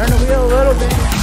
Turn the wheel a little bit.